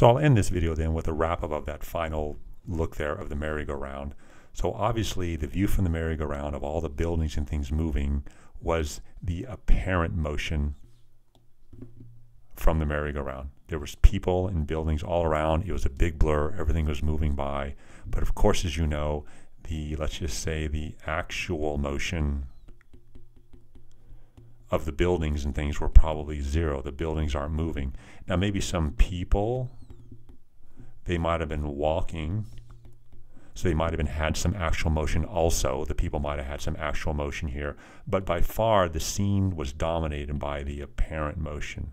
So I'll end this video then with a wrap up of that final look there of the merry-go-round. So obviously the view from the merry-go-round of all the buildings and things moving was the apparent motion from the merry-go-round. There was people and buildings all around. It was a big blur. Everything was moving by. But of course, as you know, the let's just say the actual motion of the buildings and things were probably zero. The buildings aren't moving. Now maybe some people they might have been walking so they might have been had some actual motion also. The people might have had some actual motion here. But by far, the scene was dominated by the apparent motion.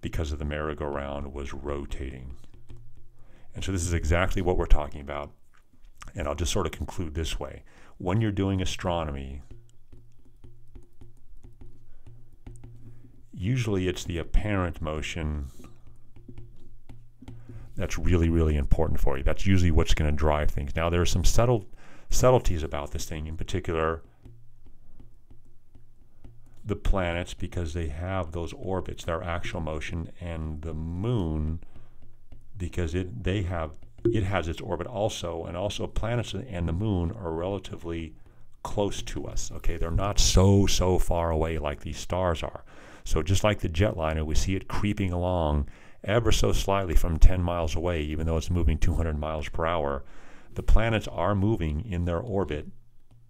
Because of the merry-go-round was rotating. And so this is exactly what we're talking about. And I'll just sort of conclude this way. When you're doing astronomy, usually it's the apparent motion that's really, really important for you. That's usually what's going to drive things. Now, there are some subtle subtleties about this thing, in particular the planets, because they have those orbits, their actual motion, and the moon, because it they have it has its orbit also, and also planets and the moon are relatively close to us. Okay, they're not so so far away like these stars are. So just like the jetliner, we see it creeping along ever so slightly from 10 miles away, even though it's moving 200 miles per hour. The planets are moving in their orbit,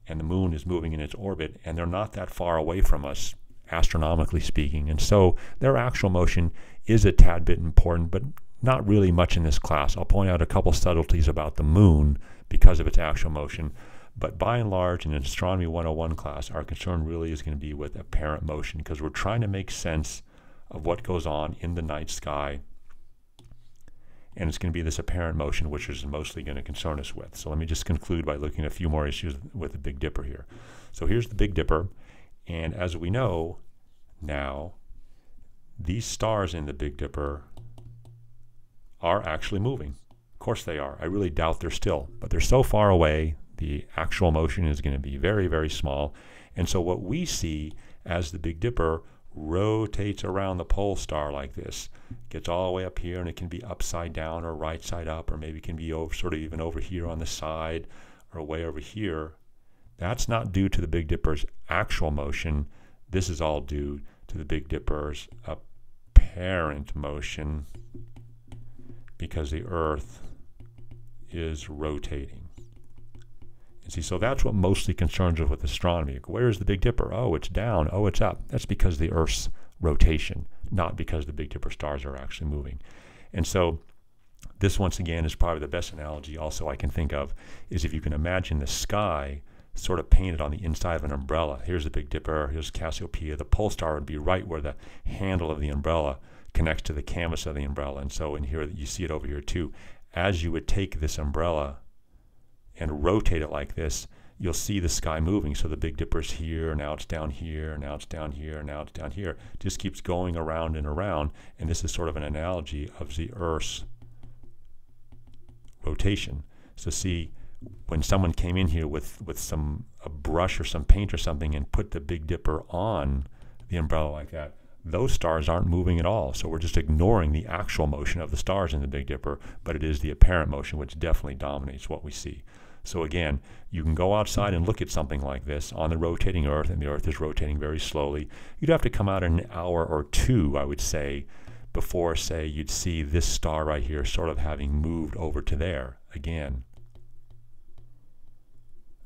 and the moon is moving in its orbit, and they're not that far away from us, astronomically speaking. And so their actual motion is a tad bit important, but not really much in this class. I'll point out a couple subtleties about the moon because of its actual motion. But by and large, in an Astronomy 101 class, our concern really is going to be with apparent motion because we're trying to make sense of what goes on in the night sky. And it's going to be this apparent motion, which is mostly going to concern us with. So let me just conclude by looking at a few more issues with the Big Dipper here. So here's the Big Dipper. And as we know now, these stars in the Big Dipper are actually moving. Of course they are. I really doubt they're still, but they're so far away, the actual motion is going to be very, very small. And so what we see as the Big Dipper rotates around the pole star like this, gets all the way up here, and it can be upside down or right side up, or maybe it can be over, sort of even over here on the side or way over here. That's not due to the Big Dipper's actual motion. This is all due to the Big Dipper's apparent motion because the Earth is rotating. See, so that's what mostly concerns us with astronomy. Where's the Big Dipper? Oh, it's down. Oh, it's up. That's because the Earth's rotation, not because the Big Dipper stars are actually moving. And so this, once again, is probably the best analogy also I can think of, is if you can imagine the sky sort of painted on the inside of an umbrella. Here's the Big Dipper, here's Cassiopeia. The pole star would be right where the handle of the umbrella connects to the canvas of the umbrella. And so in here, you see it over here too. As you would take this umbrella and rotate it like this, you'll see the sky moving. So the Big Dipper's here, now it's down here, now it's down here, now it's down here. It just keeps going around and around. And this is sort of an analogy of the Earth's rotation. So see, when someone came in here with, with some a brush or some paint or something and put the Big Dipper on the umbrella like that, those stars aren't moving at all. So we're just ignoring the actual motion of the stars in the Big Dipper, but it is the apparent motion which definitely dominates what we see. So again, you can go outside and look at something like this on the rotating Earth, and the Earth is rotating very slowly. You'd have to come out an hour or two, I would say, before, say, you'd see this star right here sort of having moved over to there again.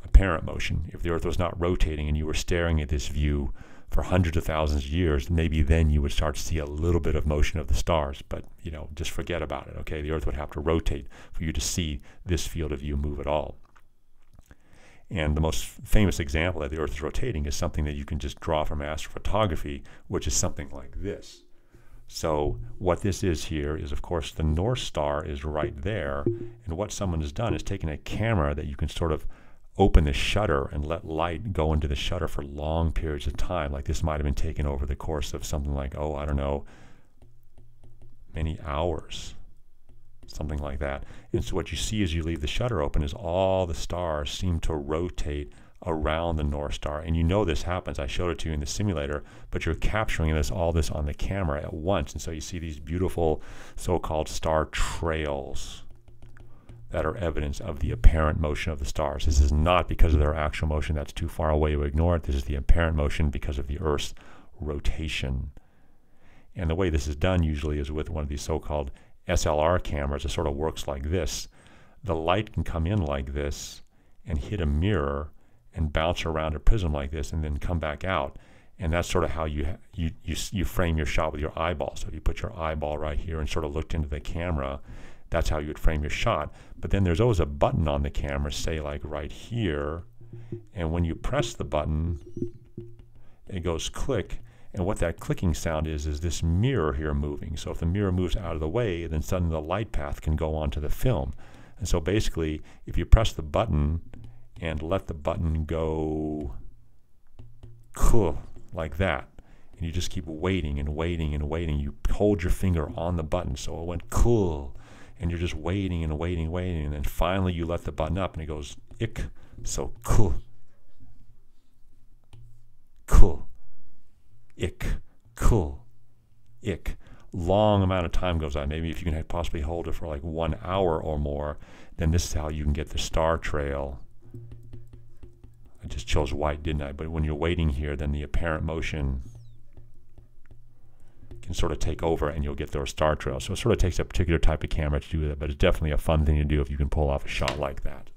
Apparent motion. If the Earth was not rotating and you were staring at this view for hundreds of thousands of years, maybe then you would start to see a little bit of motion of the stars. But, you know, just forget about it, okay? The Earth would have to rotate for you to see this field of view move at all. And the most famous example that the Earth is rotating is something that you can just draw from astrophotography, which is something like this. So what this is here is, of course, the North Star is right there. And what someone has done is taken a camera that you can sort of open the shutter and let light go into the shutter for long periods of time. Like this might have been taken over the course of something like, oh, I don't know, many hours something like that. And so what you see as you leave the shutter open is all the stars seem to rotate around the North Star. And you know this happens. I showed it to you in the simulator, but you're capturing this all this on the camera at once. And so you see these beautiful so-called star trails that are evidence of the apparent motion of the stars. This is not because of their actual motion that's too far away to ignore it. This is the apparent motion because of the Earth's rotation. And the way this is done usually is with one of these so-called SLR cameras. It sort of works like this. The light can come in like this and hit a mirror and bounce around a prism like this and then come back out. And that's sort of how you, you, you, you frame your shot with your eyeball. So if you put your eyeball right here and sort of looked into the camera, that's how you would frame your shot. But then there's always a button on the camera, say like right here. And when you press the button, it goes click. And what that clicking sound is, is this mirror here moving. So if the mirror moves out of the way, then suddenly the light path can go onto the film. And so basically, if you press the button and let the button go cool like that, and you just keep waiting and waiting and waiting, you hold your finger on the button so it went cool, and you're just waiting and waiting, waiting, and then finally you let the button up and it goes ick, so cool, cool, ick, cool, ick long amount of time goes on, maybe if you can possibly hold it for like one hour or more, then this is how you can get the star trail. I just chose white, didn't I? But when you're waiting here, then the apparent motion can sort of take over and you'll get those star trails. So it sort of takes a particular type of camera to do that, but it's definitely a fun thing to do if you can pull off a shot like that.